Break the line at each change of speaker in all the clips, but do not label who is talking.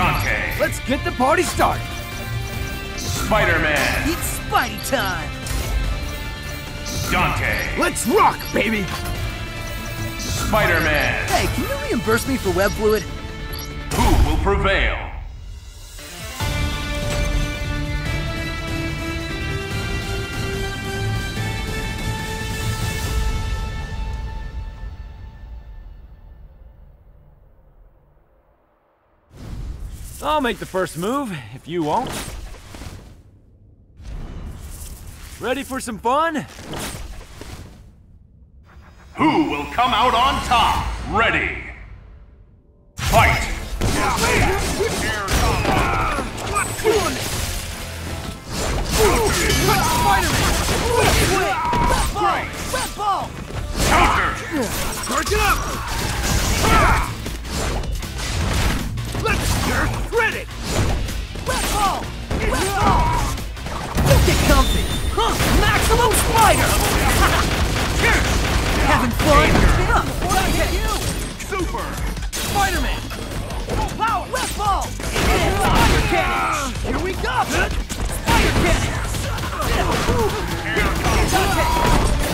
Dante.
Let's get the party started.
Spider-Man.
It's Spidey time!
Dante.
Let's rock, baby.
Spider-Man.
Hey, can you reimburse me for web fluid?
Who will prevail?
I'll make the first move, if you won't. Ready for some fun?
Who will come out on top? Ready.
Maximum spider! Having fun? Get up before I hit you!
Super.
Spider-Man! Full power! Red ball! Spider cannon! Here we go! Spider cannon! Dante!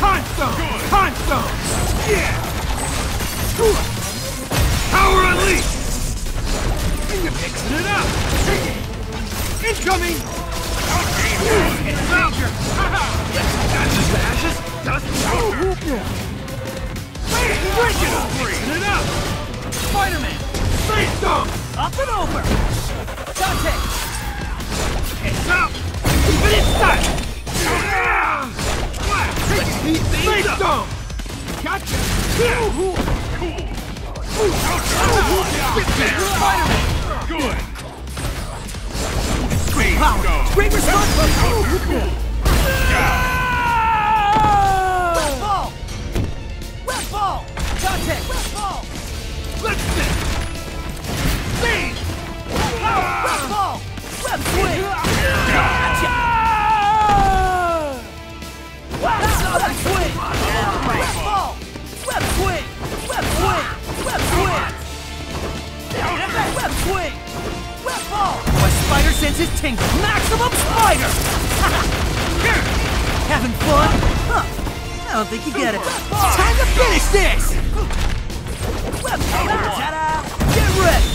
Constone! Constone! Yeah! Power unleashed! You're mixing it up! Incoming! To Break it up!
Spider-Man!
Face dump!
Up and over! Dante!
Heads up! But it's! Face!
Spider-Man!
Good.
Power! Great response!
Let's see! Seize!
Power! Red ball! Web swing! Gotcha! Web swing! Red ball! Web swing! Web swing! Web swing! Web swing! Web ball! My spider senses tingle! Maximum spider! Having fun? Huh. I don't think you get it. Time to finish this! Get ready!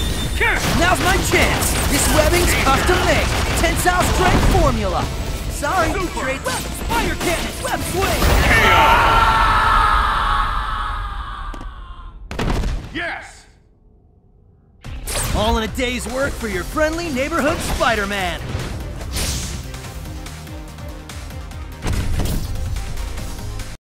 Now's my chance! This webbing's custom made! Tensile strength formula! Sorry, trade web, spider cannon, web swing!
Yes.
All in a day's work for your friendly neighborhood Spider-Man!